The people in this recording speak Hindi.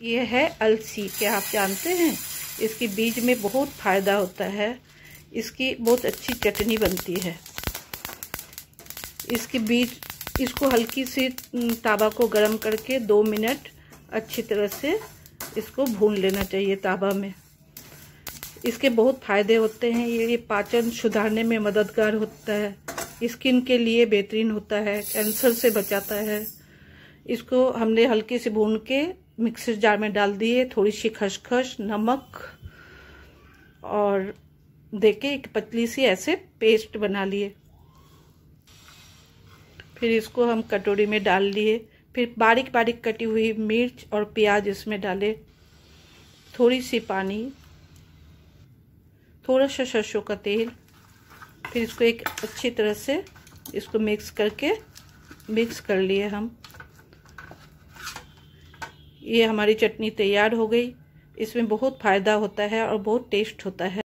ये है अलसी, क्या आप जानते हैं? इसके बीज में बहुत फ़ायदा होता है। इसकी बहुत अच्छी चटनी बनती है। इसकी बीज, इसको हल्की सी तावा को गर्म करके दो मिनट अच्छी तरह से इसको भून लेना चाहिए तावा में। इसके बहुत फ़ायदे होते हैं। ये पाचन सुधारने में मददगार होता है। स्किन के लिए बेहतरीन होता है। कैंसर से बचाता है। इसको हमने हल्के से भून के मिक्सर जार में डाल दिए, थोड़ी सी खसखस, नमक, और देके एक पतली सी ऐसे पेस्ट बना लिए। फिर इसको हम कटोरी में डाल लिए। फिर बारीक बारीक कटी हुई मिर्च और प्याज इसमें डाले। थोड़ी सी पानी, थोड़ा सा सरसों का तेल। फिर इसको एक अच्छी तरह से इसको मिक्स करके मिक्स कर लिए हम। ये हमारी चटनी तैयार हो गई। इसमें बहुत फ़ायदा होता है और बहुत टेस्ट होता है।